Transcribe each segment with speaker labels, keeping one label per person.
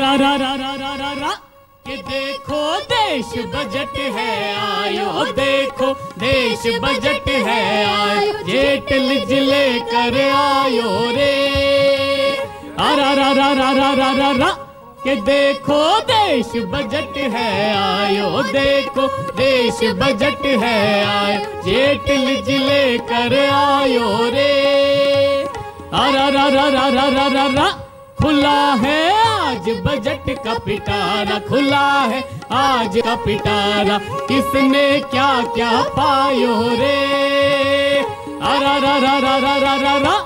Speaker 1: रा रा रा रा रा रा रा कि देखो देश बजट है आयो देखो देश बजट है आयो जेटल ज़िले कर आयो रे रा रा रा रा रा रा रा रा कि देखो देश बजट है आयो देखो देश बजट है आयो जेटल ज़िले कर आयो रे रा रा रा रा रा रा रा खुला है आज बजट का पिटारा खुला है। आज का पिटारा किसने क्या क्या पायो रे? अरा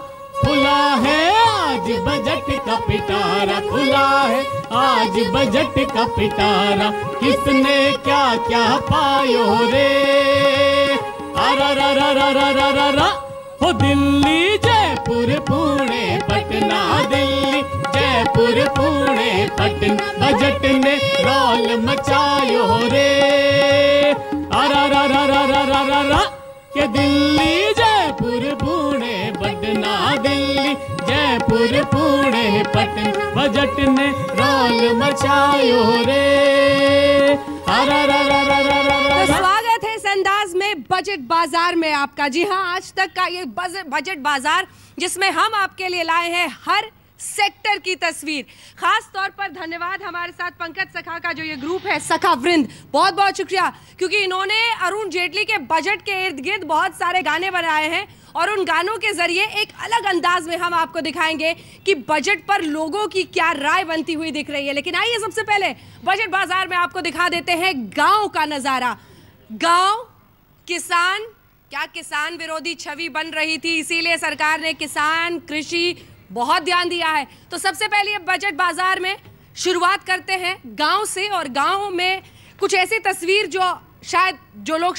Speaker 1: खुला है। आज बजट का पिटारा खुला है। आज बजट का पिटारा किसने क्या क्या पायो रे? अरा रा हो दिल्ली, जयपुर, पुणे जयपुर पुणे पटना बजट ने रौल मचायो रे अरा रा रा रा रा रा रा रा के दिल्ली जयपुर पुणे पटना दिल्ली जयपुर पुणे पटना बजट ने रौल मचायो रे अरा रा रा रा रा रा रा
Speaker 2: तो स्वागत है इस अंदाज में बजट बाज़ार में आपका जी हाँ आज तक का ये बजट बाज़ार जिसमें हम आपके लिए लाए हैं हर सेक्टर की तस्वीर। खास तौर पर धन्यवाद हमारे साथ पंकज सखा का, जो ये ग्रुप है, सखा वृंद। बहुत बहुत शुक्रिया, क्योंकि इन्होंने अरुण जेटली के बजट के इर्द गिर्द बहुत सारे गाने बनाए हैं, और उन गानों के ज़रिए एक अलग अंदाज में हम आपको दिखाएँगे कि बजट पर लोगों की क्या राय बनती हुई दिख रही है। लेकिन आइए सबसे पहले बजट बाज़ार में आपको दिखा देते हैं गाँव का नज़ारा। गाँव, किसान, क्या किसान विरोधी छवि बन रही थी? इसीलिए सरकार ने किसान, कृषि बहुत ध्यान दिया है। तो सबसे पहले बजट बाज़ार में शुरुआत करते हैं। गाँव से और गाँव में कुछ ऐसी तस्वीर जो शायद जो लोग